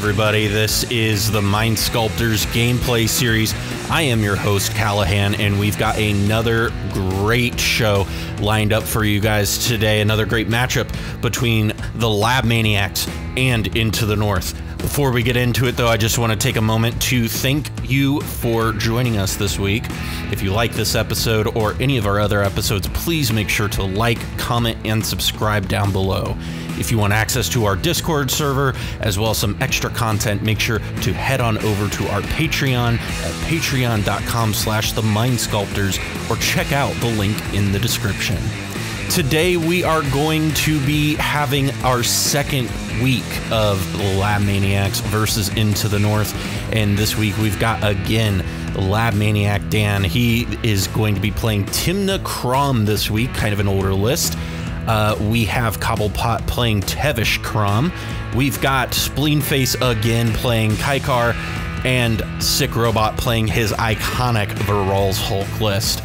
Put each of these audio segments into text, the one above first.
Everybody. This is the Mind Sculptors gameplay series. I am your host, Callahan, and we've got another great show lined up for you guys today. Another great matchup between the Lab Maniacs and Into the North. Before we get into it, though, I just want to take a moment to thank you for joining us this week. If you like this episode or any of our other episodes, please make sure to like, comment, and subscribe down below. If you want access to our Discord server as well as some extra content, make sure to head on over to our Patreon at patreon.com slash the mind sculptors or check out the link in the description. Today we are going to be having our second week of Lab Maniacs versus Into the North. And this week we've got again Lab Maniac Dan. He is going to be playing Tymna Kraum this week, kind of an older list. Uh, we have Cobblepott playing Tevesh Kraum. We've got Spleenface again playing Kykar, and Sick Robot playing his iconic Varolz Hulk list.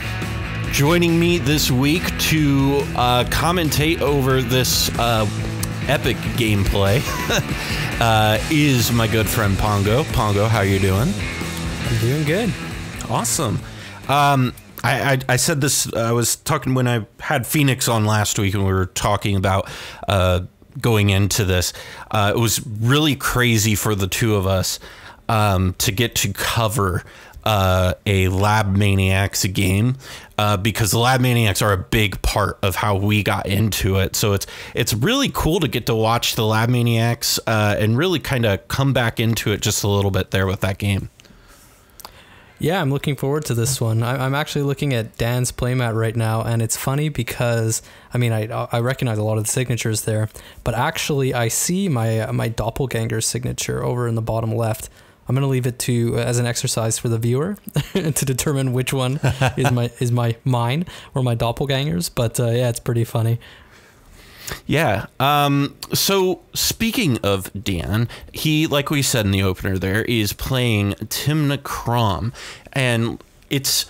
Joining me this week to uh, commentate over this uh, epic gameplay uh, is my good friend Pongo. Pongo, how you doing? I'm doing good. Awesome. Um, I, I, I, said this. I was talking when I had Phoenix on last week, and we were talking about uh, going into this. Uh, it was really crazy for the two of us um, to get to cover uh, a Lab Maniacs game uh, because the Lab Maniacs are a big part of how we got into it. So it's it's really cool to get to watch the Lab Maniacs uh, and really kind of come back into it just a little bit there with that game. Yeah, I'm looking forward to this one. I, am actually looking at Dan's playmat right now, and it's funny because I mean I I recognize a lot of the signatures there, but actually I see my my doppelganger signature over in the bottom left. I'm gonna leave it to as an exercise for the viewer to determine which one is my is my mine or my doppelgangers. But uh, yeah, it's pretty funny. Yeah. Um, so speaking of Dan, he, like we said in the opener, there is playing Tymna Kraum, and it's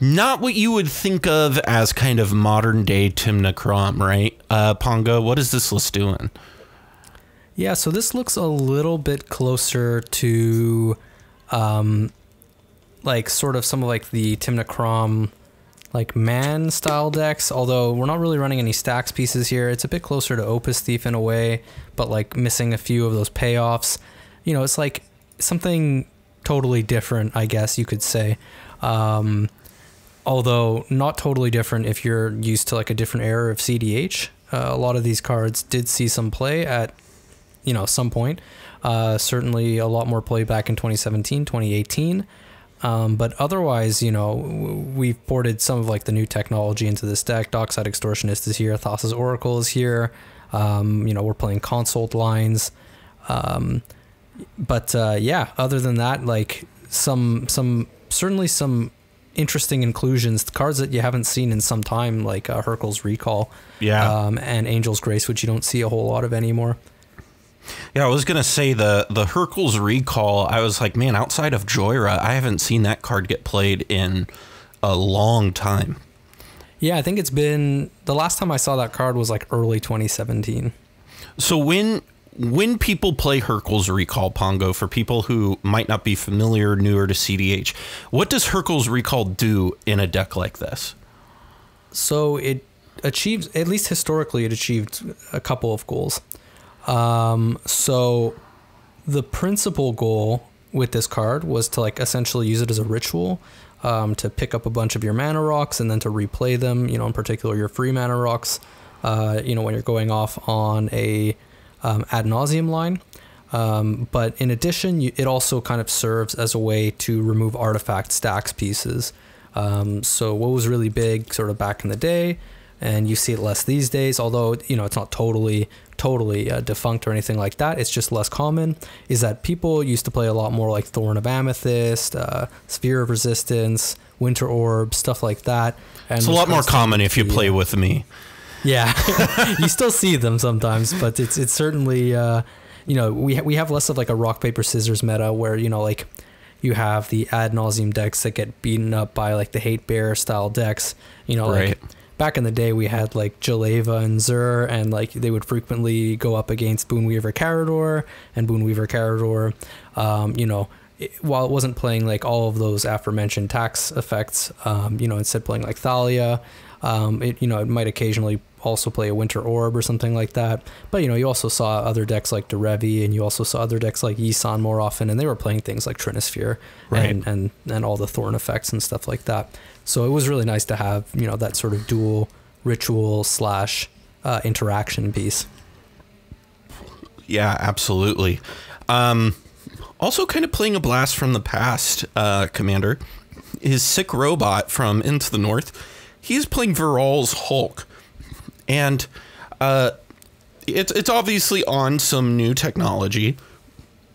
not what you would think of as kind of modern day Tymna Kraum, right? Uh, Pongo, what is this list doing? Yeah, so this looks a little bit closer to, um, like sort of some of like the Tymna Kraum like man style decks, although we're not really running any stacks pieces here. It's a bit closer to Opus Thief in a way, but like missing a few of those payoffs. You know, it's like something totally different, I guess you could say. Um, although not totally different if you're used to like a different era of CDH. Uh, a lot of these cards did see some play at, you know, some point. Uh, certainly a lot more play back in 2017, 2018. Um, but otherwise, you know, we've ported some of like the new technology into this deck. Dockside Extortionist is here. Thassa's Oracle is here. Um, you know, we're playing consult lines. Um, but uh, yeah, other than that, like some some certainly some interesting inclusions, cards that you haven't seen in some time, like uh, Hurkyl's Recall, yeah, um, and Angel's Grace, which you don't see a whole lot of anymore. Yeah, I was gonna say the the Hurkyl's recall. I was like, man, outside of Jhoira, I haven't seen that card get played in a long time. Yeah, I think it's been the last time I saw that card was like early 2017. So when when people play Hurkyl's Recall Pongo, for people who might not be familiar, newer to CDH, what does Hurkyl's Recall do in a deck like this? So it achieves, at least historically, it achieved a couple of goals. Um, so the principal goal with this card was to like essentially use it as a ritual um, to pick up a bunch of your mana rocks and then to replay them. You know, in particular your free mana rocks. Uh, you know, when you're going off on a um, ad nauseam line. Um, but in addition, you, it also kind of serves as a way to remove artifact stacks pieces. Um, so what was really big, sort of back in the day, and you see it less these days. Although you know it's not totally totally uh, defunct or anything like that. It's just less common. Is that people used to play a lot more like Thorn of Amethyst, uh, Sphere of Resistance, Winter Orb, stuff like that. And it's a lot more common if you play with me. Yeah, you still see them sometimes, but it's it's certainly uh, you know we ha- we have less of like a rock paper scissors meta where you know like you have the ad nauseam decks that get beaten up by like the hate bear style decks. You know, right. like back in the day we had like Jeleva and Zur, and like they would frequently go up against Boonweaver Karador and Boonweaver Karador. Um, you know, it, while it wasn't playing like all of those aforementioned tax effects, um, you know, instead playing like Thalia, um, it you know it might occasionally also play a Winter Orb or something like that. But you know, you also saw other decks like Derevi, and you also saw other decks like Yisan more often, and they were playing things like Trinisphere Right. and, and and all the Thorn effects and stuff like that. So it was really nice to have you know that sort of dual ritual slash uh, interaction piece. Yeah, absolutely. Um, also, kind of playing a blast from the past, uh, Commander, is Sick Robot from Into the North. He's playing Varolz Hulk, and uh, it's it's obviously on some new technology.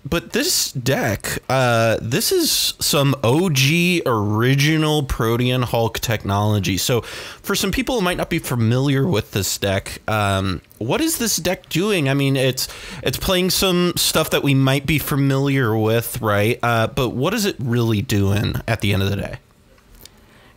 But this deck, uh, this is some OG original Protean Hulk technology. So, for some people who might not be familiar with this deck, um, what is this deck doing? I mean, it's it's playing some stuff that we might be familiar with, right? Uh, but what is it really doing at the end of the day?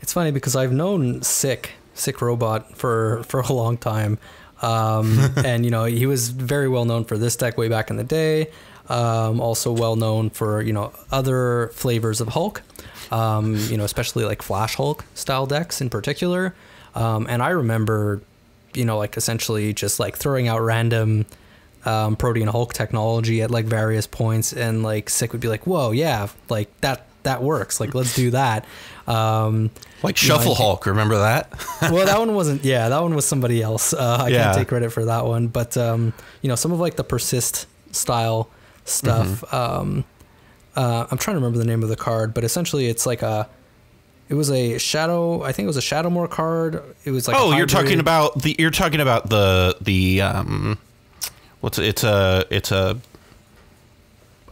It's funny because I've known Sick Sick Robot for for a long time, um, and you know he was very well known for this deck way back in the day. Um, also well known for you know other flavors of Hulk, um, you know especially like Flash Hulk style decks in particular. Um, and I remember, you know, like essentially just like throwing out random um, Protean Hulk technology at like various points, and like Sick would be like, "Whoa, yeah, like that that works. Like let's do that." Um, Like know, Shuffle I- Hulk, remember that? well, that one wasn't. Yeah, that one was somebody else. Uh, I Yeah. can't take credit for that one. But um, you know, some of like the persist style stuff. Mm-hmm. Um, uh, I'm trying to remember the name of the card, but essentially, it's like a. It was a shadow. I think it was a Shadowmoor card. It was like. oh, you're talking about the you're talking about the the um, what's it? it's a it's a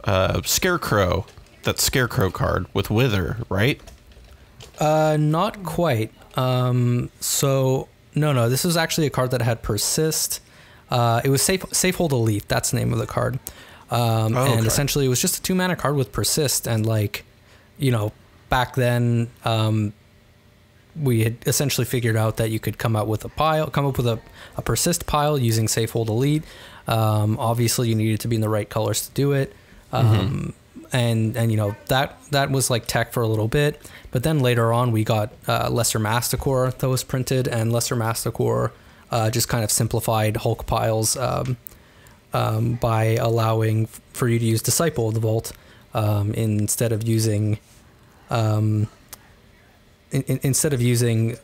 uh, scarecrow that scarecrow card with wither, right? Uh, not quite. Um, so no, no, this was actually a card that had persist. Uh, it was safe Safehold Elite. That's the name of the card. Um, Oh, and okay. essentially, it was just a two mana card with persist. And like, you know, back then, um, we had essentially figured out that you could come out with a pile, come up with a, a persist pile using Safehold Elite. Um, obviously, you needed to be in the right colors to do it. Um, And and you know that that was like tech for a little bit, but then later on we got uh, Lesser Masticore that was printed, and Lesser Masticore uh, just kind of simplified Hulk piles um, um, by allowing for you to use Disciple of the Vault um, instead of using um, in, in- instead of using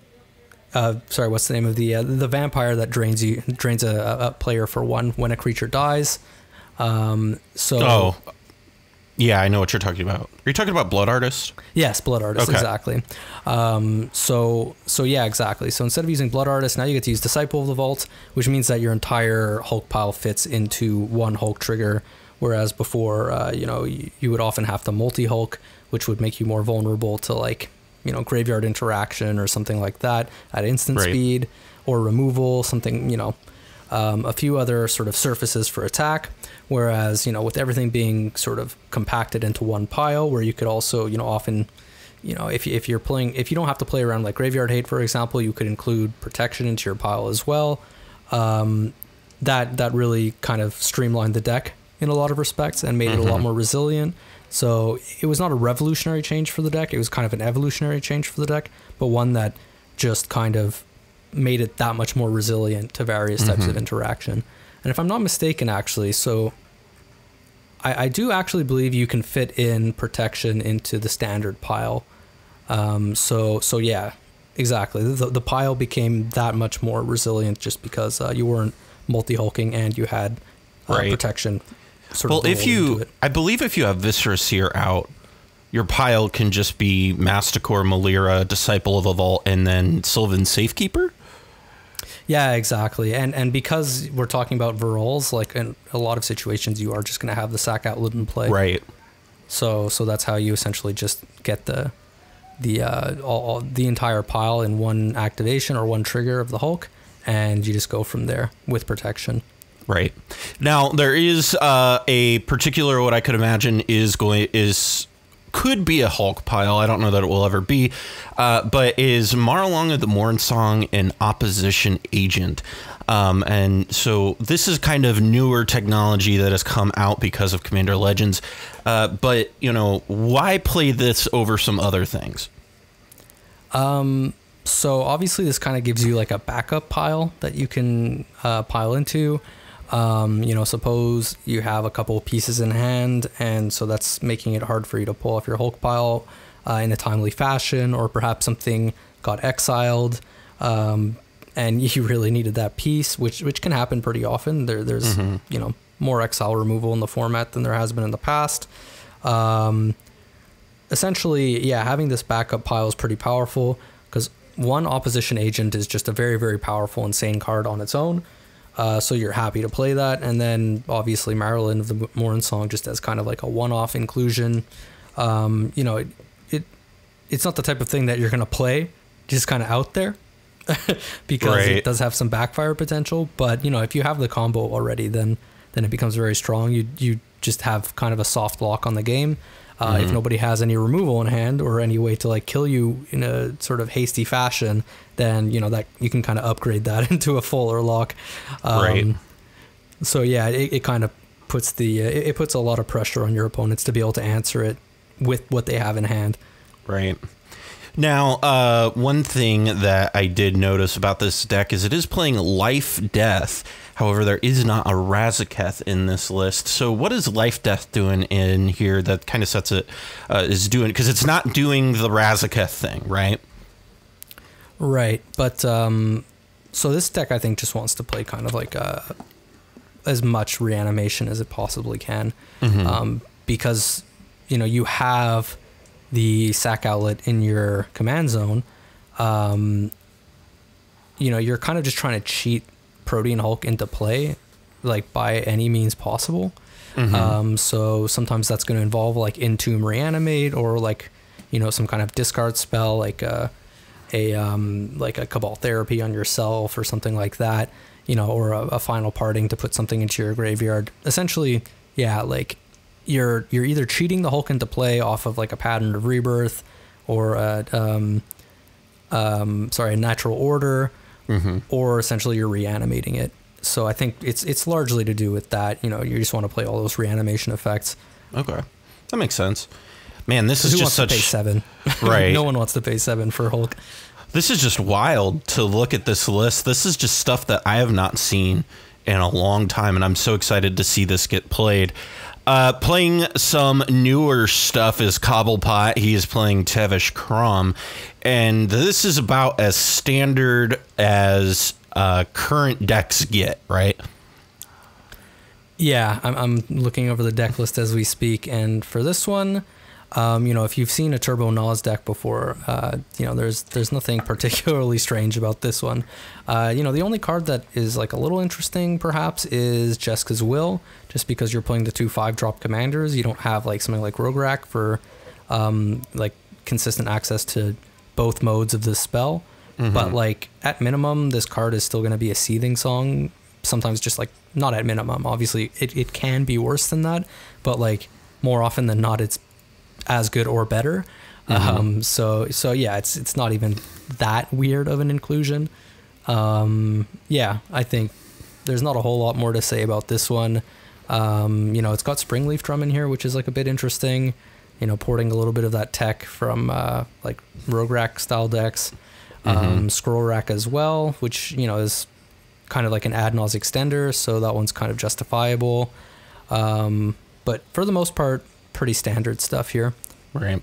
uh, sorry, what's the name of the uh, the vampire that drains you drains a, a player for one when a creature dies. Um, so Oh, yeah, I know what you're talking about. Are you talking about Blood Artist? Yes, blood artist, Okay. exactly. Um, so so yeah, exactly. So instead of using blood artist, now you get to use disciple of the vault, which means that your entire Hulk pile fits into one Hulk trigger. Whereas before, uh, you know, you, you would often have to multi Hulk, which would make you more vulnerable to like you know graveyard interaction or something like that at instant Right. speed or removal, something you know. Um, a few other sort of surfaces for attack, whereas you know with everything being sort of compacted into one pile, where you could also you know often you know, if, if you're playing, if you don't have to play around like Graveyard Hate, for example, you could include protection into your pile as well. Um, that that really kind of streamlined the deck in a lot of respects and made it a lot more resilient. So it was not a revolutionary change for the deck; it was kind of an evolutionary change for the deck, but one that just kind of made it that much more resilient to various types of interaction. And if I'm not mistaken, actually, so I, I do actually believe you can fit in protection into the standard pile. Um, so so yeah, exactly. The, the pile became that much more resilient just because uh, you weren't multi hulking and you had uh, Right. protection. Sort Well, if you. I believe if you have Viscera Seer out, your pile can just be Masticore, Malira, Disciple of the Vault, and then Sylvan Safekeeper. Yeah, exactly. And and because we're talking about Varolz, like in a lot of situations, you are just going to have the sack outlet in play. Right. So so that's how you essentially just get the the uh, all, all, the entire pile in one activation or one trigger of the Hulk, and you just go from there with protection. Right. Now there is uh, a particular what I could imagine is going is could be a Hulk pile. I don't know that it will ever be, uh, but is Maralen of the Mornsong an opposition agent? Um, and so this is kind of newer technology that has come out because of Commander Legends. Uh, but you know, why play this over some other things? Um, so obviously this kind of gives you like a backup pile that you can uh, pile into. Um, you know, suppose you have a couple pieces in hand, and so that's making it hard for you to pull off your Hulk pile uh, in a timely fashion, or perhaps something got exiled, um, and you really needed that piece, which which can happen pretty often. There, there's mm-hmm. you know more exile removal in the format than there has been in the past. Um, essentially, yeah, having this backup pile is pretty powerful because one opposition agent is just a very very powerful, insane card on its own. Uh, so you're happy to play that, and then obviously Maralen of the Mornsong just as kind of like a one-off inclusion. Um, you know, it, it it's not the type of thing that you're gonna play just kind of out there because right. it does have some backfire potential. But you know, if you have the combo already, then then it becomes very strong. You you just have kind of a soft lock on the game. Uh, mm-hmm. If nobody has any removal in hand or any way to like kill you in a sort of hasty fashion, then you know that you can kind of upgrade that into a fuller lock. Um, right. So yeah, it, it kind of puts the uh, it puts a lot of pressure on your opponents to be able to answer it with what they have in hand. Right. Now, uh, one thing that I did notice about this deck is it is playing Life Death. However, there is not a Razaketh in this list. So, what is Life Death doing in here that kind of sets it uh, is doing? Because it's not doing the Razaketh thing, right? Right, but um, so this deck I think just wants to play kind of like a, uh, as much reanimation as it possibly can, mm-hmm. um, because you know you have the sack outlet in your command zone. Um, you know you're kind of just trying to cheat Protean Hulk into play, like by any means possible. Mm-hmm. Um, so sometimes that's going to involve like Entomb Reanimate or like you know some kind of discard spell like a a um, like a Cabal Therapy on yourself or something like that. You know, or a, a final parting to put something into your graveyard. Essentially, yeah, like you're you're either cheating the Hulk into play off of like a pattern of rebirth or a um, um, sorry a natural order mm-hmm. or essentially you're reanimating it. So I think it's it's largely to do with that. You know, you just want to play all those reanimation effects. Okay, that makes sense. Man, this is Who just wants such to pay seven. Right. no one wants to pay seven for Hulk. This is just wild to look at this list. This is just stuff that I have not seen in a long time, and I'm so excited to see this get played. Uh, playing some newer stuff is Cobblepott. He is playing Tevesh Kraum, and this is about as standard as uh, current decks get, right? Yeah, I'm, I'm looking over the deck list as we speak, and for this one, um, you know, if you've seen a Turbo Nas deck before, uh, you know, there's there's nothing particularly strange about this one. Uh, you know, the only card that is like a little interesting, perhaps, is Jeska's Will, just because you're playing the two five drop commanders. You don't have like something like Rograkh for um, like consistent access to both modes of the spell. Mm-hmm. But like at minimum, this card is still going to be a seething song. Sometimes just like not at minimum. Obviously, it, it can be worse than that, but like more often than not, it's as good or better. Mm-hmm. Um, so so yeah, it's it's not even that weird of an inclusion. Um, yeah, I think there's not a whole lot more to say about this one. Um, you know, it's got Springleaf Drum in here, which is like a bit interesting. You know, porting a little bit of that tech from uh, like Rograkh style decks. Mm-hmm. Um, Scroll Rack as well, which you know is kind of like an ad extender, so that one's kind of justifiable. Um, but for the most part, pretty standard stuff here. Right.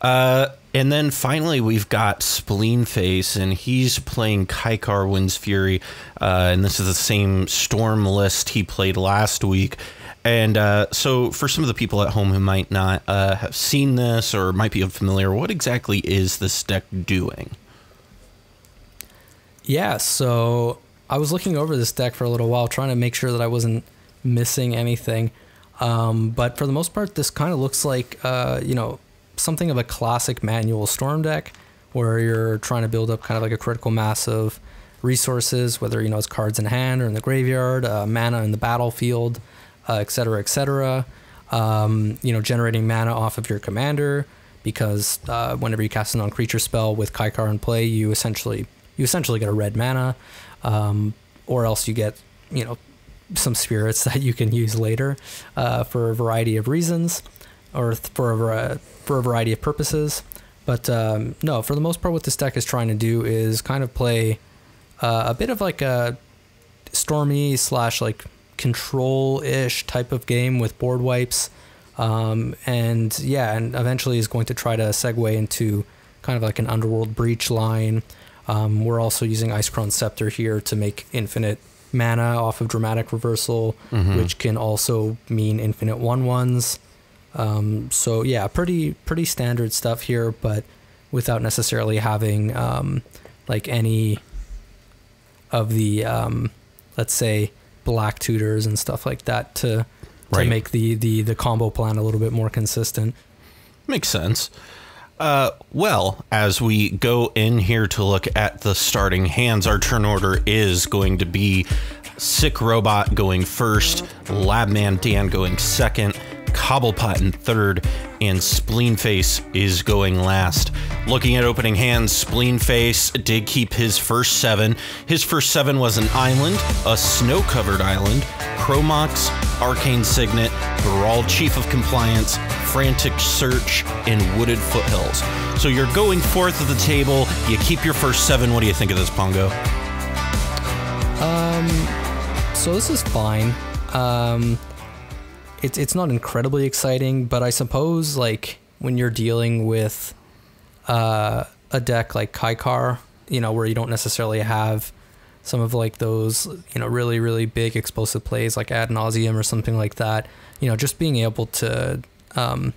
Uh, and then finally, we've got Spleen Face, and he's playing Kykar Wind's Fury. Uh, and this is the same Storm list he played last week. And uh, so, for some of the people at home who might not uh, have seen this or might be unfamiliar, what exactly is this deck doing? Yeah, so I was looking over this deck for a little while, trying to make sure that I wasn't missing anything. Um, but for the most part, this kind of looks like, uh, you know, something of a classic manual storm deck where you're trying to build up kind of like a critical mass of resources, whether, you know, it's cards in hand or in the graveyard, uh, mana in the battlefield, uh, etc. et um, you know, generating mana off of your commander because uh, whenever you cast a non-creature spell with Kykar in play, you essentially you essentially get a red mana, um, or else you get you know some spirits that you can use later uh, for a variety of reasons or for a, for a variety of purposes. But um, no, for the most part, what this deck is trying to do is kind of play uh, a bit of like a stormy slash like control ish type of game with board wipes. Um, and yeah, and eventually is going to try to segue into kind of like an underworld breach line. Um, we're also using Isochron Scepter here to make infinite mana off of dramatic reversal, Mhm. which can also mean infinite one ones. Um, so yeah, pretty pretty standard stuff here, but without necessarily having um, like any of the um, let's say black tutors and stuff like that to to Right. make the, the the combo plan a little bit more consistent. Makes sense. Uh, well, as we go in here to look at the starting hands, our turn order is going to be Sick Robot going first, Labman Dan going second, Cobblepott in third, and Spleenface is going last. Looking at opening hands, Spleenface did keep his first seven. His first seven was an island, a snow covered island, Chromox, Arcane Signet, Baral Chief of Compliance, Frantic Search, and Wooded Foothills. So you're going fourth at the table. You keep your first seven. What do you think of this, Pongo? Um, so this is fine. Um, it's it's not incredibly exciting, but I suppose like when you're dealing with uh, a deck like Kykar, you know, where you don't necessarily have some of like those, you know, really really big explosive plays like ad nauseam or something like that. You know, just being able to um,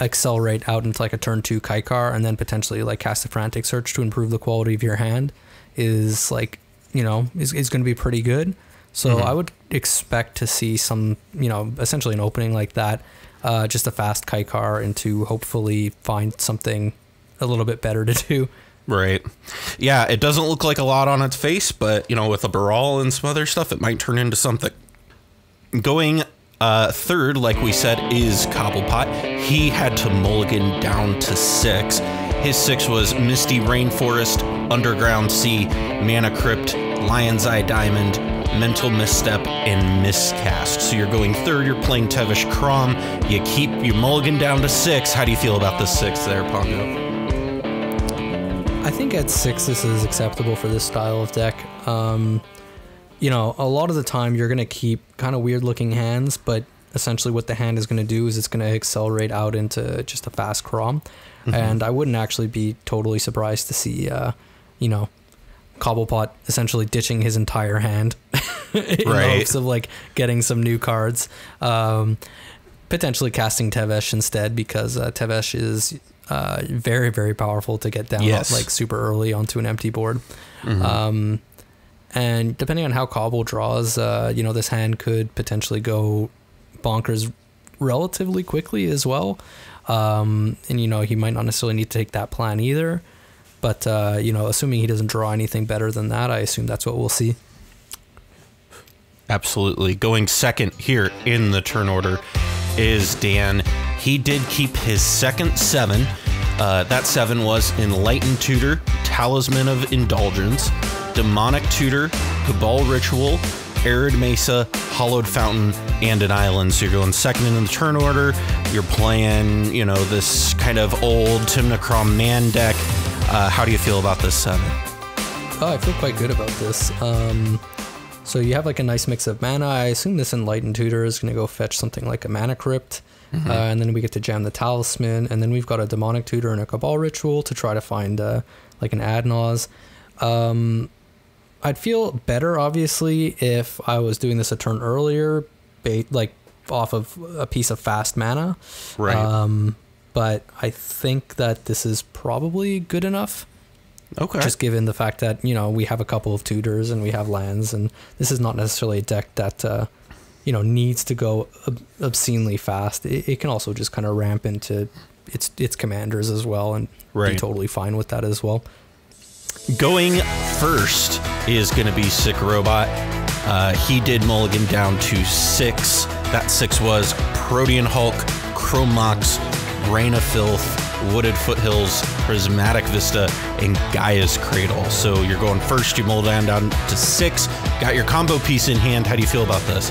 accelerate out into like a turn two Kykar and then potentially like cast a frantic search to improve the quality of your hand is like you know is, is going to be pretty good. So Mhm. I would expect to see some you know essentially an opening like that, uh, just a fast Kykar and to hopefully find something a little bit better to do. Right. Yeah, it doesn't look like a lot on its face, but you know, with a Baral and some other stuff, it might turn into something. Going uh, third, like we said, is Cobblepott. He had to mulligan down to six. His six was Misty Rainforest, Underground Sea, Mana Crypt, Lion's Eye Diamond, Mental Misstep, and Miscast. So you're going third. You're playing Tevesh Kraum. You keep you mulligan down to six. How do you feel about the six there, Pongo? I think at six this is acceptable for this style of deck. Um, you know, a lot of the time you're gonna keep kind of weird looking hands, but essentially what the hand is gonna do is it's gonna accelerate out into just a fast Kraum. And I wouldn't actually be totally surprised to see, uh, you know, Cobblepott essentially ditching his entire hand in Right. hopes of like getting some new cards. Um, potentially casting Tevesh instead because uh, Tevesh is uh, very very powerful to get down Yes. like super early onto an empty board. Um, and depending on how Cobble draws, uh, you know, this hand could potentially go bonkers relatively quickly as well. Um, and you know, he might not necessarily need to take that plan either. But uh, you know, assuming he doesn't draw anything better than that, I assume that's what we'll see. Absolutely. Going second here in the turn order is Dan. He did keep his second seven. Uh, that seven was Enlightened Tutor, Talisman of Indulgence, Demonic Tutor, Cabal Ritual, Arid Mesa, Hallowed Fountain, and an Island. So you're going second in the turn order. You're playing, you know, this kind of old Timnacrom man deck. Uh, how do you feel about this seven? Oh, I feel quite good about this. Um, so you have like a nice mix of mana. I assume this Enlightened Tutor is going to go fetch something like a Mana Crypt. Uh, and then we get to jam the Talisman. And then we've got a Demonic Tutor and a Cabal Ritual to try to find uh, like an Adnaz. Um, I'd feel better, obviously, if I was doing this a turn earlier, ba- like off of a piece of fast mana. Right. Um, but I think that this is probably good enough okay. just given the fact that you know we have a couple of tutors and we have lands and this is not necessarily a deck that uh, you know needs to go ob- obscenely fast it, it can also just kind of ramp into its its commanders as well and be totally fine with that as well Going first is going to be Sick Robot. Uh, he did mulligan down to six. That six was Protean Hulk, Chrome Mox, Rain of Filth, Wooded Foothills, Prismatic Vista, and Gaia's Cradle. So you're going first, you mull down down to six. Got your combo piece in hand. How do you feel about this?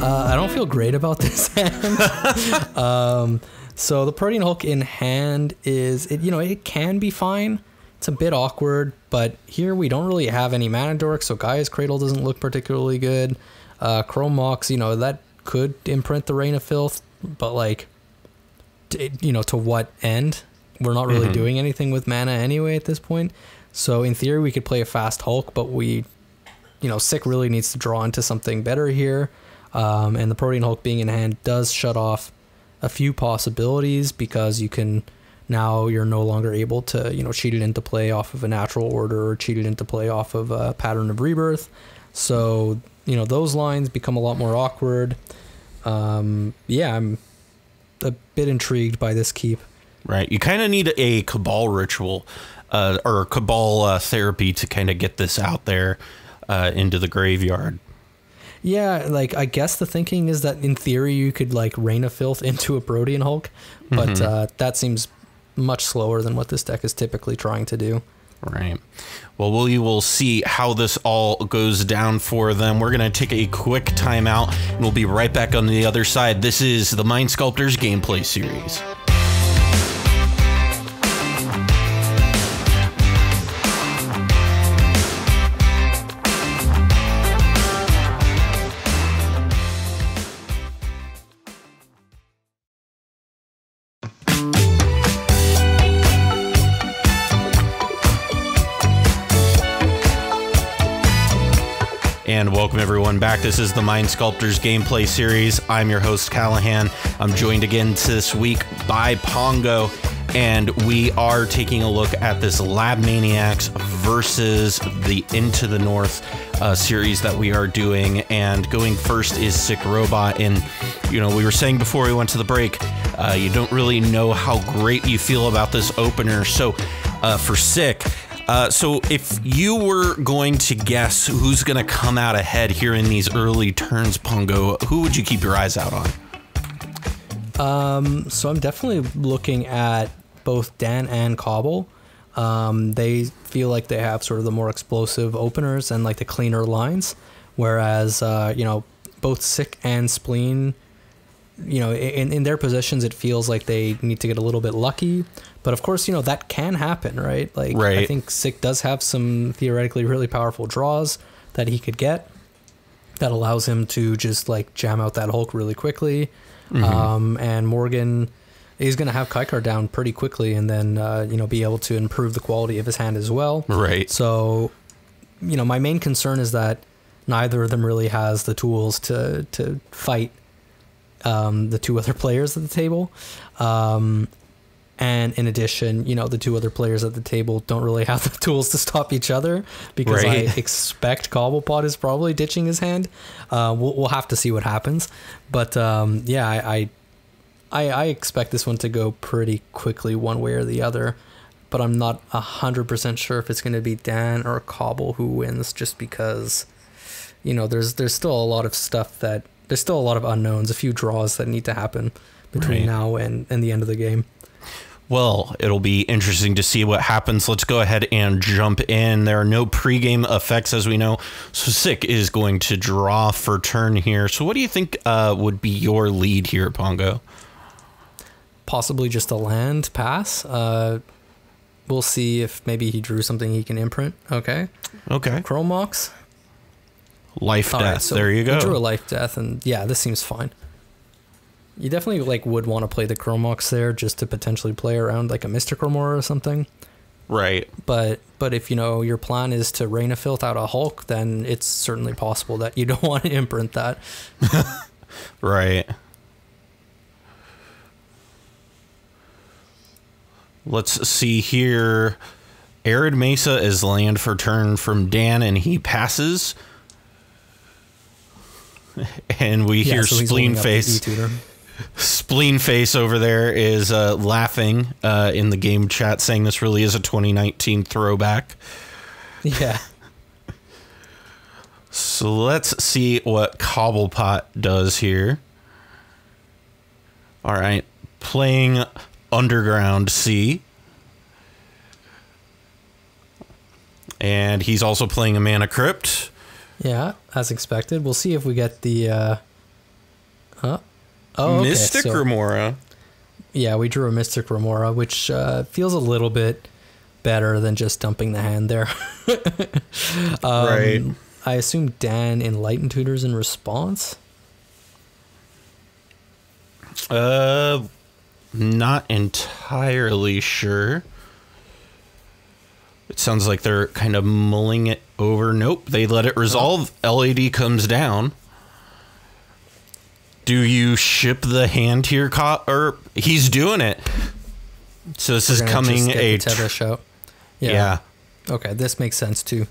Uh, I don't feel great about this hand. um, so the Protean Hulk in hand is it. You know, it can be fine. It's a bit awkward, but here we don't really have any mana dork, so Gaia's Cradle doesn't look particularly good. Uh, Chrome Mox, you know, that could imprint the Rain of Filth, but like, you know, to what end? We're not really Mhm. doing anything with mana anyway at this point. So in theory, we could play a fast Hulk, but we, you know, Sick really needs to draw into something better here. Um, and the Protean Hulk being in hand does shut off a few possibilities because you can now you're no longer able to you know cheat it into play off of a natural order or cheat it into play off of a pattern of rebirth. So you know those lines become a lot more awkward. Um, yeah, I'm a bit intrigued by this keep. Right. You kind of need a cabal ritual uh, or cabal uh, therapy to kind of get this out there uh, into the graveyard. Yeah, like I guess the thinking is that in theory you could like rain a filth into a Protean Hulk, but Mhm. uh, that seems much slower than what this deck is typically trying to do. Right. Well, we will see how this all goes down for them. We're going to take a quick timeout and we'll be right back on the other side. This is the Mind Sculptors gameplay series. And welcome everyone back. This is the Mind Sculptors gameplay series. I'm your host, Callahan. I'm joined again this week by Pongo, and we are taking a look at this Lab Maniacs versus the Into the North uh, series that we are doing. And going first is Sick Robot. And, you know, we were saying before we went to the break, uh, you don't really know how great you feel about this opener. So, uh, for Sick, uh, so if you were going to guess who's going to come out ahead here in these early turns, Pongo, who would you keep your eyes out on? Um, so I'm definitely looking at both Dan and Cobble. Um, they feel like they have sort of the more explosive openers and like the cleaner lines, whereas uh, you know both Sick and Spleen, you know, in in their positions it feels like they need to get a little bit lucky. But of course, you know that can happen, right? Like I think Sick does have some theoretically really powerful draws that he could get that allows him to just like jam out that Hulk really quickly. Um, and Morgan is going to have Kykar down pretty quickly and then, uh, you know, be able to improve the quality of his hand as well. Right. So, you know, my main concern is that neither of them really has the tools to, to fight um, the two other players at the table. Um, and in addition, you know, the two other players at the table don't really have the tools to stop each other because Right. I expect Cobblepott is probably ditching his hand. Uh, we'll, we'll have to see what happens. But um, yeah, I, I, I expect this one to go pretty quickly one way or the other. But I'm not a hundred percent sure if it's going to be Dan or Cobble who wins, just because, you know, there's there's still a lot of stuff that there's still a lot of unknowns, a few draws that need to happen between Right. now and, and the end of the game. Well, it'll be interesting to see what happens. Let's go ahead and jump in. There are no pregame effects, as we know. So Sick is going to draw for turn here. So, what do you think uh, would be your lead here, Pongo? possibly just a land pass. Uh, we'll see if maybe he drew something he can imprint. Okay, Okay. Chromox. Life All death. right, so there you he drew a life death, and yeah, this seems fine. You definitely like would want to play the Chromox there just to potentially play around like a Mystic Remora or something. Right. But but if you know your plan is to rain a filth out a Hulk, then it's certainly possible that you don't want to imprint that. Right. Let's see here. Arid Mesa is land for turn from Dan, and he passes. And we hear so Spleen holding up the Face. Spleen Face over there is uh, laughing uh, in the game chat, saying this really is a 2019 throwback. Yeah. So So let's see what Cobblepott does here. All right, playing Underground Sea. And he's also playing a Mana Crypt. Yeah, as expected. We'll see if we get the. Uh, huh? Oh, okay. Mystic so- Remora. Yeah, we drew a Mystic Remora, which uh, feels a little bit better than just dumping the hand there. um, Right. I assume Dan enlightened tutors in response. Uh, not entirely sure. It sounds like they're kind of mulling it over. Nope, they let it resolve. LED comes down. Do you ship the hand here, co- or he's doing it? So this is We're gonna coming a Tevesh out. yeah. Okay, this makes sense too.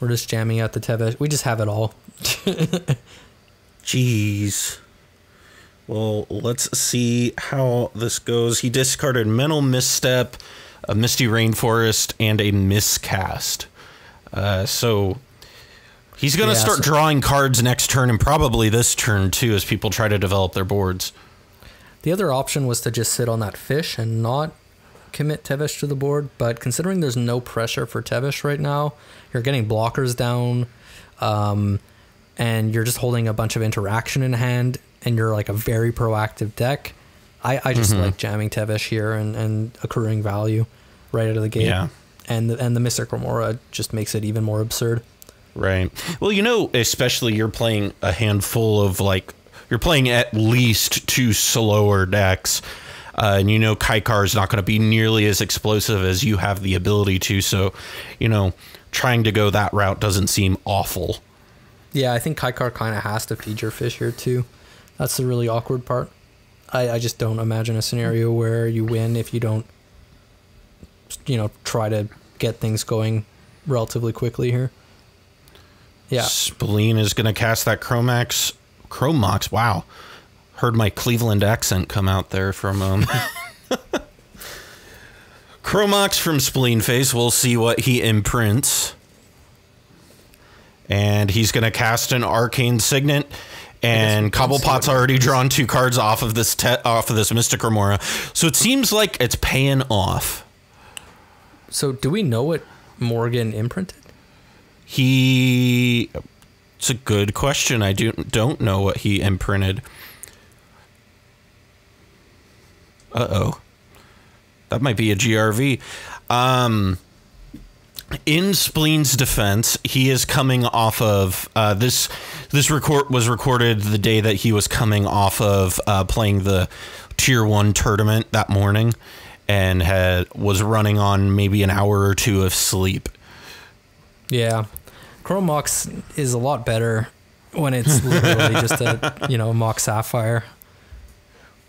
We're just jamming out the Tevesh. We just have it all. Jeez. Well, let's see how this goes. He discarded Mental Misstep, a Misty Rainforest, and a Miscast. Uh, so he's going to Yeah, start so- drawing cards next turn and probably this turn too as people try to develop their boards. The other option was to just sit on that fish and not commit Tevesh to the board, but considering there's no pressure for Tevesh right now, you're getting blockers down, um, and you're just holding a bunch of interaction in hand, and you're like a very proactive deck. I, I just like jamming Tevesh here and, and accruing value right out of the gate. Yeah. And the, and the Mystic Remora just makes it even more absurd. Right. Well, you know, especially you're playing a handful of like you're playing at least two slower decks. Uh, and you know Kykar is not going to be nearly as explosive as you have the ability to. So, you know, trying to go that route doesn't seem awful. Yeah, I think Kykar kind of has to feed your fish here too. That's the really awkward part. I, I just don't imagine a scenario where you win if you don't, you know, try to get things going relatively quickly here. Yeah, Spleen is going to cast that Chromax. Chromox. Wow. Heard my Cleveland accent come out there from um Chromox from Spleen Face. We'll see what he imprints. And he's going to cast an Arcane Signet. And Cobblepott's already drawn two cards off of this te- off of this Mystic Remora. So it seems like it's paying off. So do we know what Morgan imprinted? He it's a good question. I do don't know what he imprinted. Uh oh. That might be a GRV. Um in Spleen's defense, he is coming off of uh, this. This record was recorded the day that he was coming off of uh, playing the tier one tournament that morning, and had was running on maybe an hour or two of sleep. Yeah, Chromox is a lot better when it's literally just a you know Mox Sapphire.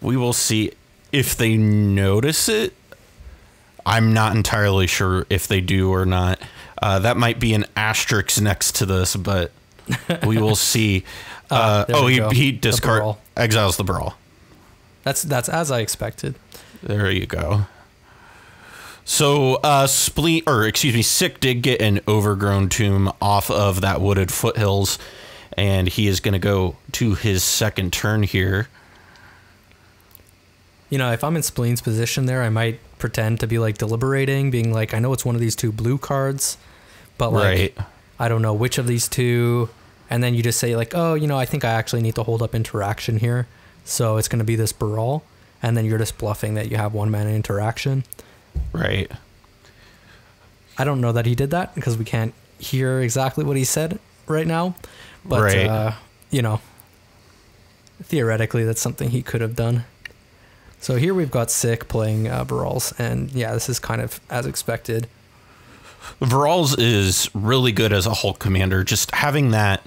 We will see if they notice it. I'm not entirely sure if they do or not. Uh, that might be an asterisk next to this, but we will see. Ah, Uh, oh, he, go. he The discard brawl. exiles the brawl. That's that's as I expected. There you go. So, uh, Spleen, or excuse me, Sick did get an overgrown tomb off of that wooded foothills, and he is going to go to his second turn here. You know, if I'm in Spleen's position there, I might pretend to be like deliberating, being like, I know it's one of these two blue cards, but like, Right. I don't know which of these two. And then you just say, like, oh, you know, I think I actually need to hold up interaction here. So it's going to be this Baral. And then you're just bluffing that you have one mana interaction. Right. I don't know that he did that because we can't hear exactly what he said right now. But, Right. uh, you know, theoretically, that's something he could have done. So here we've got Sick playing uh, and yeah, this is kind of as expected. Varolz is really good as a Hulk commander. Just having that,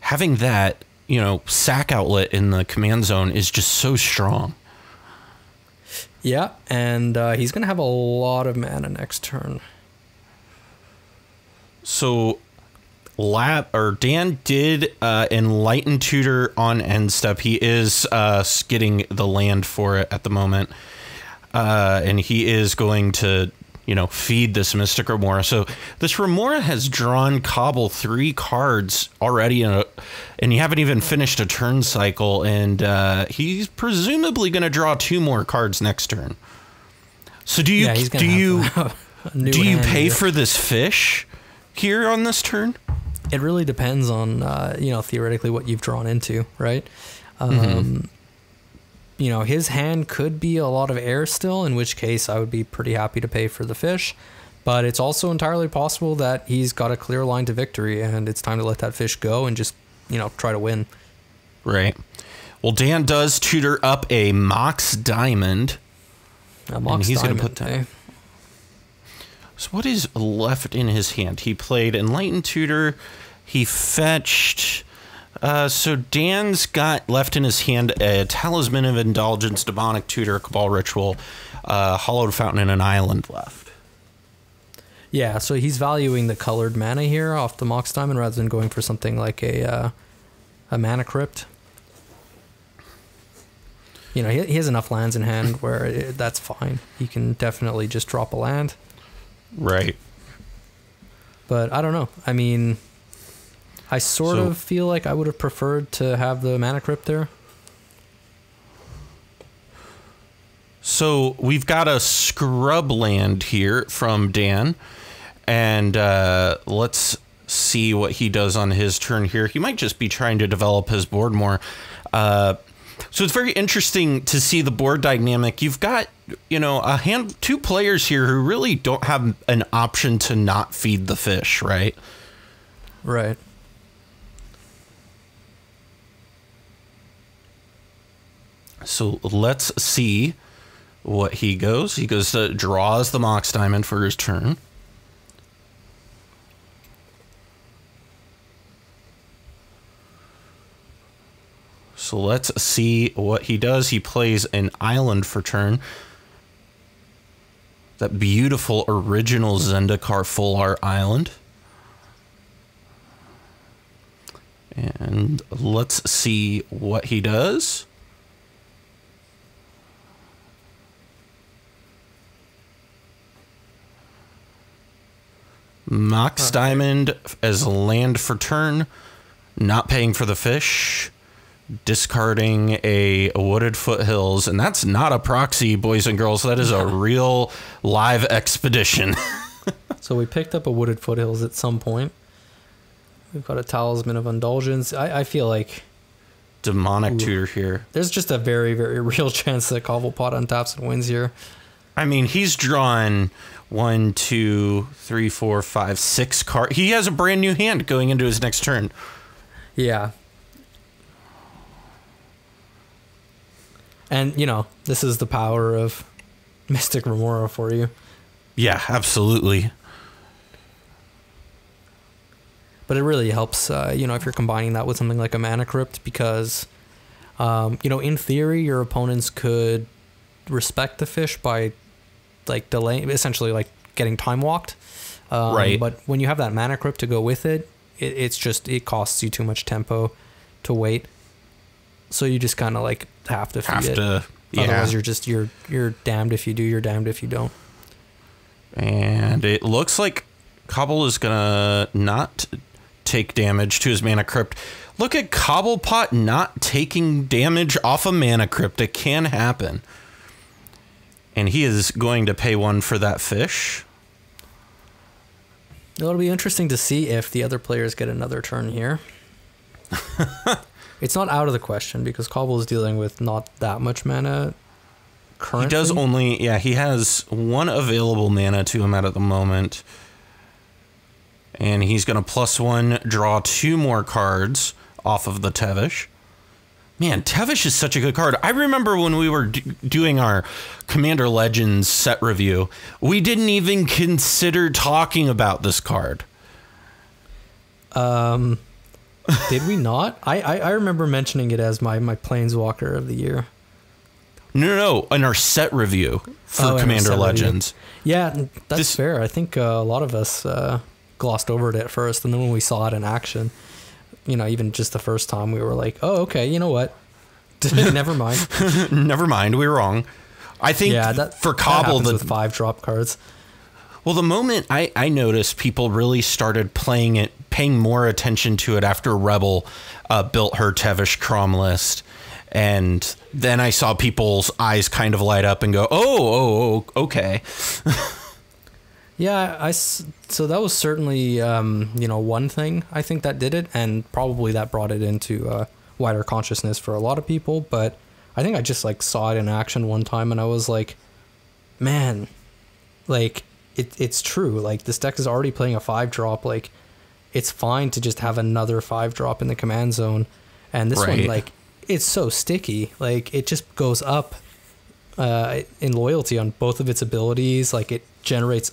having that, you know, sack outlet in the command zone is just so strong. Yeah, and uh, he's going to have a lot of mana next turn. So, Lab or Dan did uh, enlighten tutor on end step. He is uh, the land for it at the moment, uh, and he is going to you know, feed this Mystic Remora. So this Remora has drawn Cobble three cards already, a, and you haven't even finished a turn cycle, and uh, he's presumably going to draw two more cards next turn. So do you Yeah, do you do you pay here. for this fish here on this turn? It really depends on uh, you know theoretically what you've drawn into, right? Um, Mm-hmm. You know, his hand could be a lot of air still, in which case I would be pretty happy to pay for the fish. But it's also entirely possible that he's got a clear line to victory, and it's time to let that fish go and just you know try to win. Right. Well, Dan does tutor up a Mox Diamond. Uh, Mox he's gonna put that- eh? So what is left in his hand? He played Enlightened Tutor. He fetched. Uh, so Dan's got left in his hand a Talisman of Indulgence, Demonic Tutor, Cabal Ritual, uh, Hallowed Fountain, and an Island left. Yeah, so he's valuing the colored mana here off the Mox Diamond rather than going for something like a uh, a mana crypt. You know, he, he has enough lands in hand where it, that's fine. He can definitely just drop a land. Right. But I don't know. I mean, I sort So- of feel like I would have preferred to have the mana crypt there. So we've got a scrub land here from Dan, and uh, let's see what he does on his turn here. He might just be trying to develop his board more. Uh, so it's very interesting to see the board dynamic. You've got, you know, a hand, two players here who really don't have an option to not feed the fish, right? Right. So let's see what he goes. He goes to draws the Mox Diamond for his turn. So let's see what he does. He plays an island for turn. That beautiful original Zendikar full art island. And let's see what he does. Mox Diamond as land for turn, not paying for the fish, discarding a Wooded Foothills, and that's not a proxy, boys and girls. That is a real live expedition. So we picked up a Wooded Foothills at some point. We've got a Talisman of Indulgence. I, I feel like Demonic Ooh. tutor here. there's just a very, very real chance that Cobblepott untaps and wins here. I mean, he's drawn one, two, three, four, five, six cards. He has a brand new hand going into his next turn. Yeah. And, you know, this is the power of Mystic Remora for you. Yeah, absolutely. But it really helps, uh, you know, if you're combining that with something like a Mana Crypt, because, um, you know, in theory, your opponents could respect the fish by, like, delaying, essentially, like, getting time walked. Um, Right. But when you have that Mana Crypt to go with it, it, it's just, it costs you too much tempo to wait. So you just kind of, like, have to feed Have it. to, yeah. Otherwise, you're just, you're, you're damned if you do, you're damned if you don't. And it looks like Cobble is gonna not take damage to his mana crypt. Look at Cobblepott not taking damage off a mana crypt. It can happen. And he is going to pay one for that fish. It'll be interesting to see if the other players get another turn here. it's not out of the question because Cobble is dealing with not that much mana currently. He does only, yeah, he has one available mana to him at the moment. And he's going to plus one, draw two more cards off of the Tevesh. Man, Tevesh is such a good card. I remember when we were d- doing our Commander Legends set review, we didn't even consider talking about this card. Um, did we not? I, I I remember mentioning it as my my Planeswalker of the year. No, no, no, in our set review for Oh, Commander set review. Legends. Yeah, that's This- fair. I think uh, a lot of us uh, glossed over it at first, and then when we saw it in action, you know, even just the first time, we were like, "Oh, okay, you know what? Never mind." Never mind, we were wrong. I think yeah, that for Cobble, happens the with five drop cards. Well, the moment I, I noticed people really started playing it, paying more attention to it after Rebel uh, built her Tevesh Kraum list. And then I saw people's eyes kind of light up and go, oh, oh, oh okay. Yeah, I so that was certainly um, you know one thing I think that did it, and probably that brought it into uh, wider consciousness for a lot of people. But I think I just like saw it in action one time, and I was like, man, like it, it's true. Like this deck is already playing a five drop. Like it's fine to just have another five drop in the command zone, and this one like it's so sticky. Like it just goes up uh, in loyalty on both of its abilities. Like it generates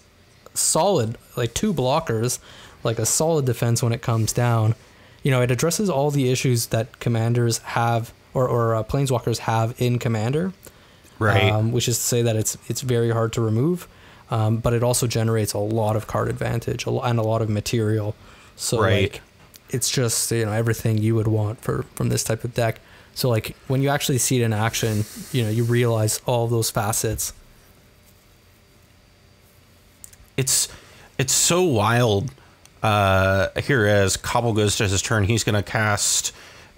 solid, like two blockers, like a solid defense when it comes down. You know, it addresses all the issues that commanders have or, or uh, planeswalkers have in commander. Right. Um, which is to say that it's it's very hard to remove, um, but it also generates a lot of card advantage and a lot of material. So Right. like, it's just you know everything you would want for from this type of deck. So like when you actually see it in action, you know you realize all those facets. it's it's so wild. Uh, here as Cobble goes to his turn, he's gonna cast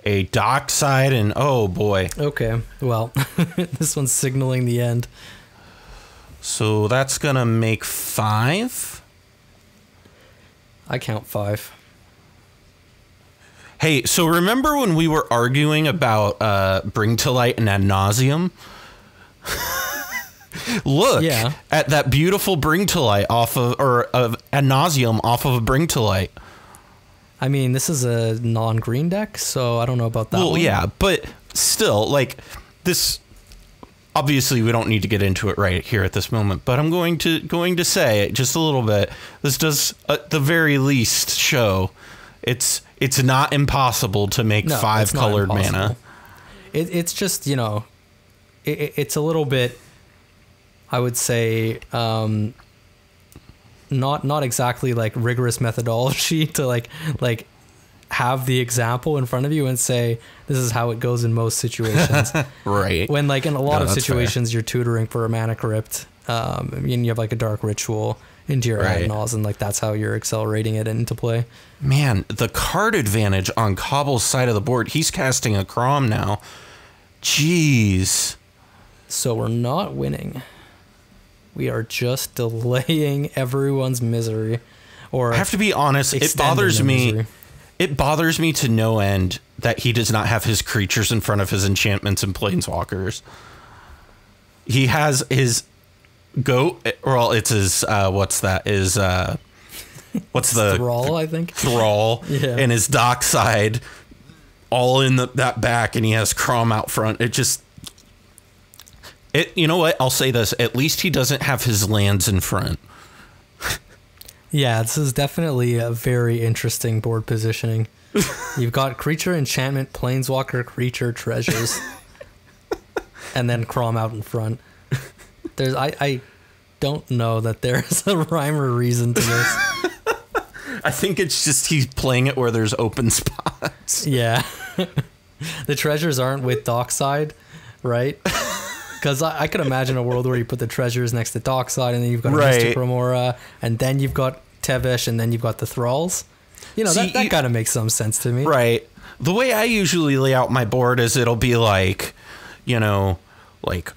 a dockside, and oh boy, Okay, well, this one's signaling the end. so that's gonna make five. I count five. Hey, so remember when we were arguing about uh, Bring to Light and Ad Nauseam? Look Yeah. at that beautiful Bring to Light off of, or of Ad Nauseam off of a Bring to Light. I mean, this is a non-green deck, so I don't know about that. well, one. yeah, but still, like this. Obviously, we don't need to get into it right here at this moment, but I'm going to going to say just a little bit. This does, at the very least, show it's it's not impossible to make No, five colored mana. It, it's just you know, it, it- it's a little bit. I would say um, not not exactly like rigorous methodology to like like have the example in front of you and say this is how it goes in most situations. Right. when like in a lot No, of that's fair. situations you're tutoring for a mana crypt, um, mean you have like a dark ritual into your Right. And like that's how you're accelerating it into play. Man, the card advantage on Cobble's side of the board. He's casting a Kraum now. Jeez. So we're not winning. We are just delaying everyone's misery. Or I have to be honest, it bothers me. misery. It bothers me to no end that he does not have his creatures in front of his enchantments and planeswalkers. He has his goat, well, it's his, uh, what's that? Is, uh, what's the Thrall, I think. thrall Yeah. and his dockside all in the, that back and he has Kraum out front it just it you know what i'll say this at least he doesn't have his lands in front Yeah, this is definitely a very interesting board positioning. You've got creature enchantment, planeswalker, creature treasures, and then Kraum out in front. There's I, I don't know that there's a rhyme or reason to this. i think it's just he's playing it where there's open spots Yeah. the treasures aren't with Dockside, right? Because I, I could imagine a world where you put the treasures next to Dockside, and then you've got Right. Remora, and then you've got Tevesh, and then you've got the Thralls. You know, See, that, that kind of makes some sense to me. right the way i usually lay out my board is it'll be like you know like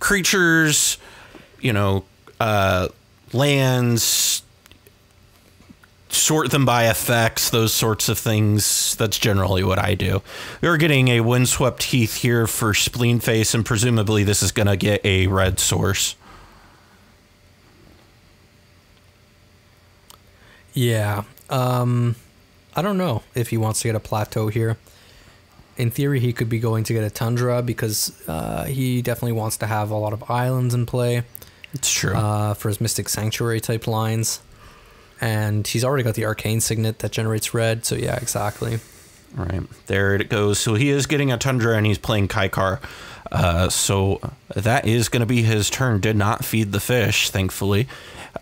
creatures you know uh lands sort them by effects, those sorts of things. That's generally what I do. We're getting a windswept heath here for Spleenface, and presumably this is going to get a red source. Yeah. Um, I don't know if he wants to get a plateau here. In theory, he could be going to get a tundra because uh, he definitely wants to have a lot of islands in play. It's true. uh, for his Mystic Sanctuary type lines. And he's already got the Arcane Signet that generates red, so yeah, exactly. right there it goes. So he is getting a tundra, and he's playing Kykar. Uh, so that is going to be his turn. Did not feed the fish, thankfully.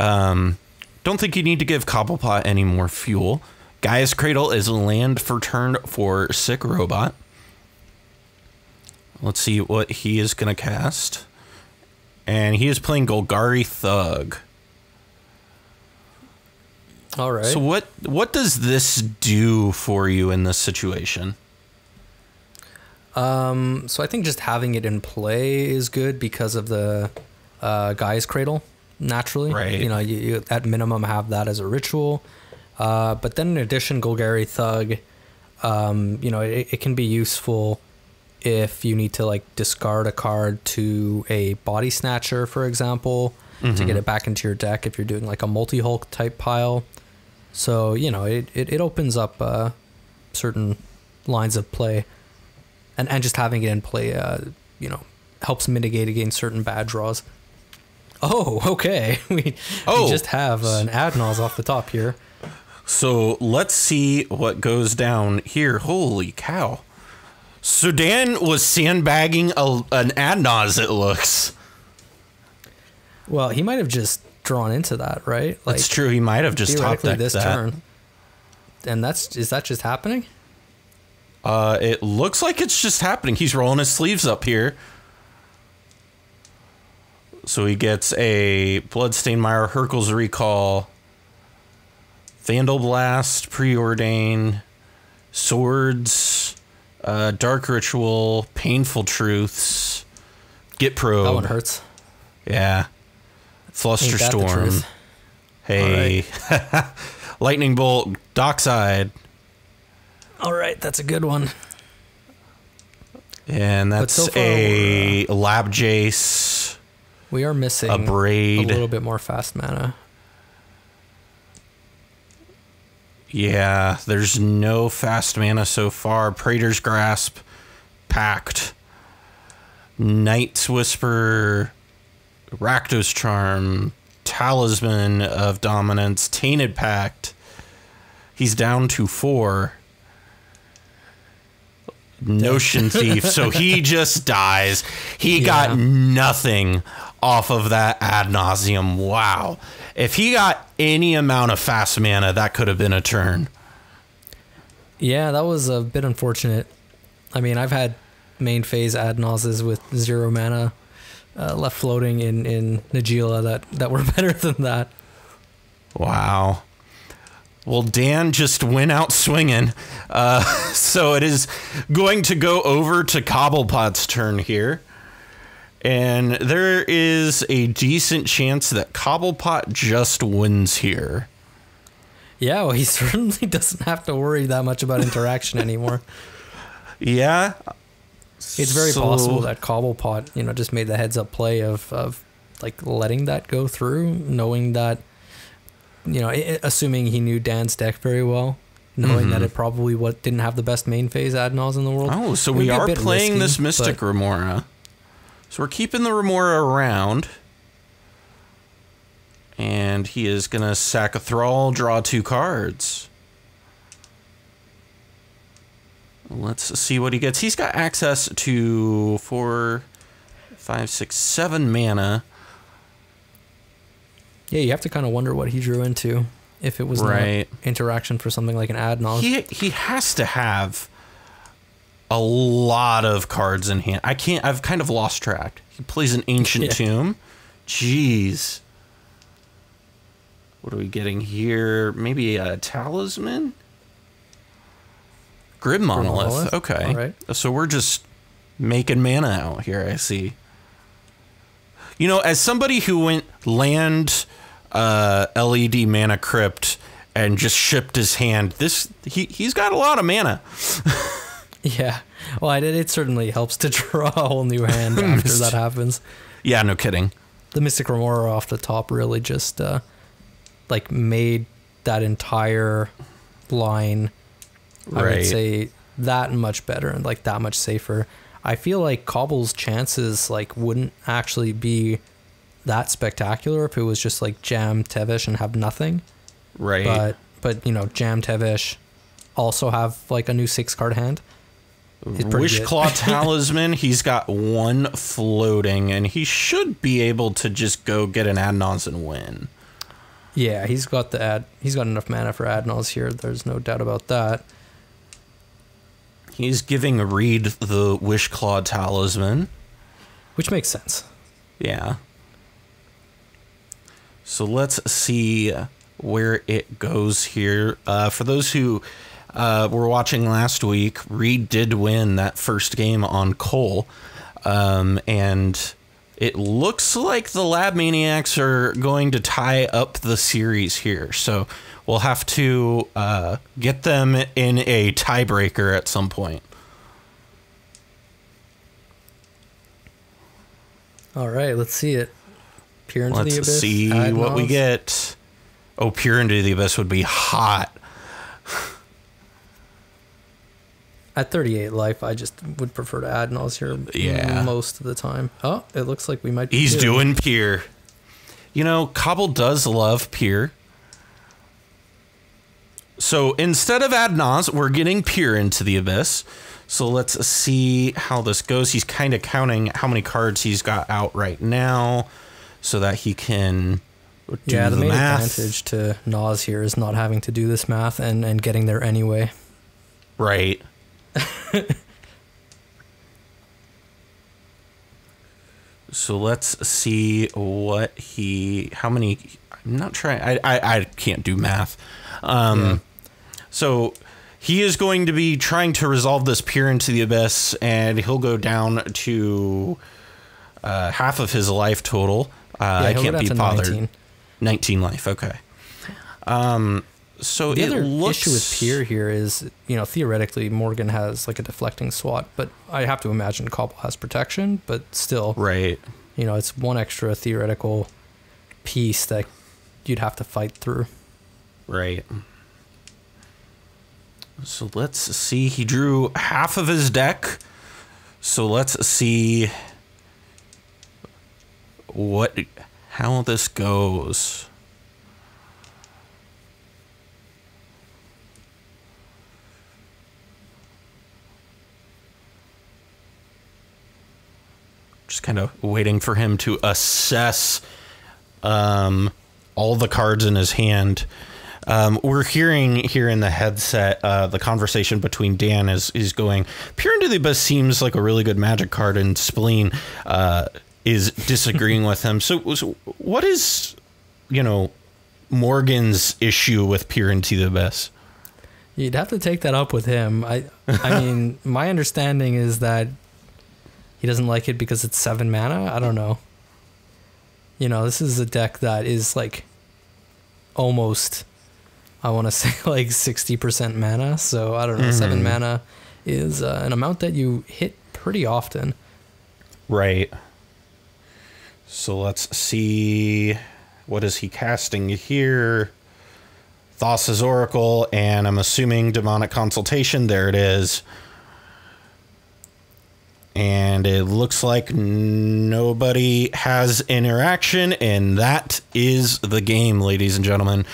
Um, don't think you need to give Cobblepott any more fuel. Gaia's Cradle is land for turn for Sickrobot. Let's see what he is going to cast. And he is playing Golgari Thug. All right. So what what does this do for you in this situation? Um, so I think just having it in play is good because of the uh, Gaia's Cradle. Naturally, Right. You know, you, you at minimum have that as a ritual. Uh, but then in addition, Golgari Thug, um, you know, it, it can be useful if you need to like discard a card to a body snatcher, for example, to get it back into your deck if you're doing like a multi Hulk type pile. So you know, it it, it opens up uh, certain lines of play, and and just having it in play, uh, you know, helps mitigate against certain bad draws. Oh, okay. We, Oh. we just have uh, an Adnals off the top here. So let's see what goes down here. Holy cow. Sudan was sandbagging a, an Adnaz, it looks. Well, he might have just drawn into that, right? Like That's true. He might have just top decked this that. turn. And that's is that just happening? Uh, it looks like it's just happening. He's rolling his sleeves up here. So he gets a Bloodstained Mire, Hurkyl's Recall, Vandal Blast, Preordain, Swords, uh, Dark Ritual, Painful Truths, Git Probe. That one hurts. Yeah. Fluster Ain't that Storm. truth? Hey. Lightning Bolt, Dockside. All right, that's a good one. And that's so far a uh, Lab Jace. We are missing A braid. a little bit more fast mana. Yeah, there's no fast mana so far. Praetor's Grasp, Pact, Night's Whisper, Rakdos Charm, Talisman of Dominance, Tainted Pact. He's down to four. Notion Thief. So he just dies. He got nothing off of that ad nauseam. Wow. If he got any amount of fast mana, that could have been a turn. Yeah, that was a bit unfortunate. I mean, I've had main phase Adnauses with zero mana uh, left floating in in Najeela that that were better than that. Wow. Well, Dan just went out swinging. Uh, so it is going to go over to Cobblepott's turn here. And there is a decent chance that Cobblepott just wins here. Yeah, well, he certainly doesn't have to worry that much about interaction anymore. Yeah. It's very So- possible that Cobblepott, you know, just made the heads up play of, of like letting that go through, knowing that, you know, assuming he knew Dan's deck very well, knowing that Mhm. it probably what didn't have the best main phase Adnals in the world. Oh, so we are playing risky, this Mystic but- Remora. So we're keeping the Remora around. And he is going to sack a Thrall, draw two cards. Let's see what he gets. He's got access to four, five, six, seven mana. Yeah, you have to kind of wonder what he drew into if it was Right. interaction for something like an ad Adnal. He he has to have a lot of cards in hand. I can't. I've kind of lost track. He plays an ancient Yeah. tomb. Jeez. What are we getting here? Maybe a talisman. Grim Monolith. monolith? Okay. All right. So we're just making mana out here. I see. You know, as somebody who went land uh, LED mana crypt and just shipped his hand, this he he's got a lot of mana. yeah. Well, I did, it certainly helps to draw a whole new hand after that happens. Yeah, no kidding. The Mystic Remora off the top really just uh, like made that entire line I Right. would say that much better and like that much safer. I feel like Cobble's chances like wouldn't actually be that spectacular if it was just like jam Tevesh and have nothing. Right. But but you know, jam Tevesh also have like a new six card hand. Wish good. Claw Talisman, he's got one floating, and he should be able to just go get an Adnons and win. Yeah, he's got the ad he's got enough mana for Adnals here, there's no doubt about that. He's giving Reed the Wishclaw Talisman. Which makes sense. Yeah. So let's see where it goes here. Uh, for those who uh, were watching last week, Reed did win that first game on Cole. Um, and it looks like the Lab Maniacs are going to tie up the series here. So we'll have to uh, get them in a tiebreaker at some point. All right, let's see it. Peer into Let's the abyss. see what we get. Oh, Peer into the Abyss would be hot. At 38 life, I just would prefer to add Nas here Yeah. most of the time. Oh, it looks like we might be He's good. doing Peer. You know, Cobble does love Peer. So instead of Adnaz, we're getting Peer into the Abyss. So let's see how this goes. He's kind of counting how many cards he's got out right now so that he can do Yeah, the, the, main math. advantage to Nas here is not having to do this math and, and getting there anyway. Right. So let's see what he how many I'm not trying I I, I can't do math. Um Yeah. so he is going to be trying to resolve this peer into the abyss and he'll go down to uh, half of his life total. Uh, Yeah, I can't be bothered. 19. 19 life, okay. Um so The other looks issue with Peer here is, you know, theoretically Morgan has like a deflecting SWAT, but I have to imagine Cobble has protection, but still, right. you know, it's one extra theoretical piece that you'd have to fight through. Right. So let's see. He drew half of his deck. So let's see what how this goes. Just kind of waiting for him to assess um, all the cards in his hand. Um, we're hearing here in the headset uh, the conversation between Dan is is going. Peer into the Abyss seems like a really good magic card, and Spleen uh, is disagreeing with him. So, so, what is you know Morgan's issue with Peer into the Abyss? You'd have to take that up with him. I I mean, my understanding is that he doesn't like it because it's seven mana. I don't know. You know, this is a deck that is like almost I want to say like 60% mana, so I don't know, 7 Mhm. mana is uh, an amount that you hit pretty often. Right. So let's see. What is he casting here? Thassa's Oracle, and I'm assuming Demonic Consultation. There it is. And it looks like nobody has interaction, and that is the game, ladies and gentlemen.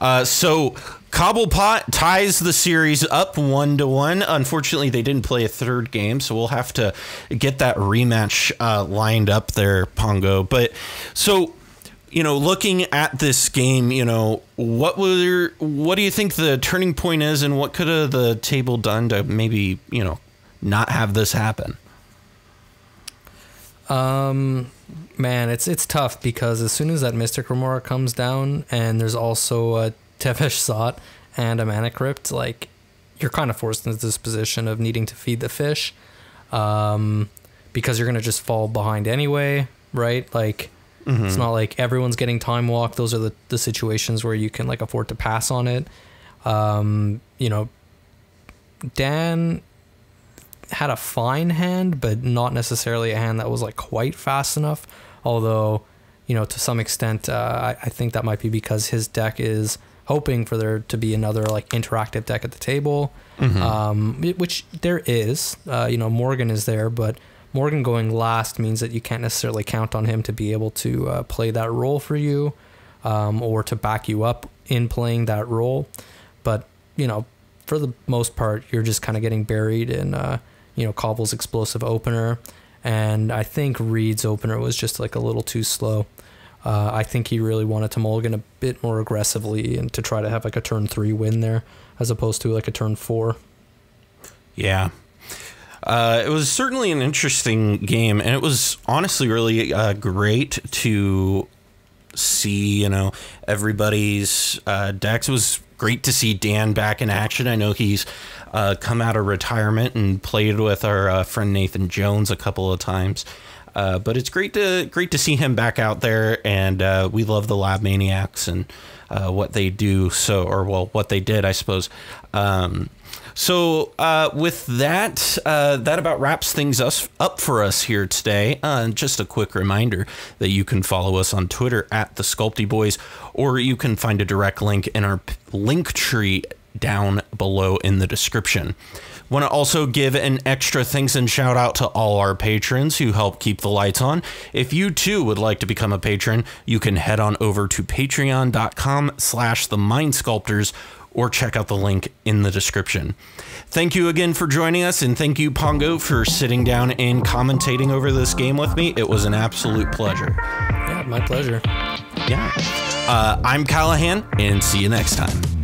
Uh, so Cobblepott ties the series up one to one. Unfortunately, they didn't play a third game, so we'll have to get that rematch uh, lined up there, Pongo. But so you know, looking at this game, you know, what were what do you think the turning point is, and what could have the table done to maybe you know not have this happen? Um, man, it's it's tough because as soon as that Mystic Remora comes down, and there's also a Tevesh Szat and a Mana Crypt, like you're kind of forced into this position of needing to feed the fish, um, because you're gonna just fall behind anyway, right? Like it's not like everyone's getting time walk. Those are the the situations where you can like afford to pass on it. Um, you know, Dan had a fine hand, but not necessarily a hand that was like quite fast enough. Although, you know, to some extent, uh, I, I think that might be because his deck is hoping for there to be another like interactive deck at the table, um, which there is. Uh, you know, Morgan is there, but Morgan going last means that you can't necessarily count on him to be able to uh, play that role for you, um, or to back you up in playing that role. But you know, for the most part, you're just kind of getting buried in, uh, you know, Cobble's explosive opener. And I think Reed's opener was just like a little too slow. Uh, I think he really wanted to mulligan a bit more aggressively and to try to have like a turn three win there as opposed to like a turn four. Yeah. Uh, it was certainly an interesting game, and it was honestly really uh, great to see, you know, everybody's uh, decks. It was great to see Dan back in action. I know he's uh, come out of retirement and played with our uh, friend Nathan Jones a couple of times. Uh, but it's great to great to see him back out there, and uh, we love the Lab Maniacs and uh, what they do. So, or well, what they did, I suppose. Um, so, uh, with that, uh, that about wraps things us up for us here today. Uh, just a quick reminder that you can follow us on Twitter at the Sculpty Boys, or you can find a direct link in our link tree down below in the description. Want to also give an extra thanks and shout out to all our patrons who help keep the lights on. If you too would like to become a patron, you can head on over to patreon.com slash the mind sculptors or check out the link in the description. Thank you again for joining us, and thank you, Pongo, for sitting down and commentating over this game with me. It was an absolute pleasure. Yeah, my pleasure. Yeah. Uh, I'm Callahan, and see you next time.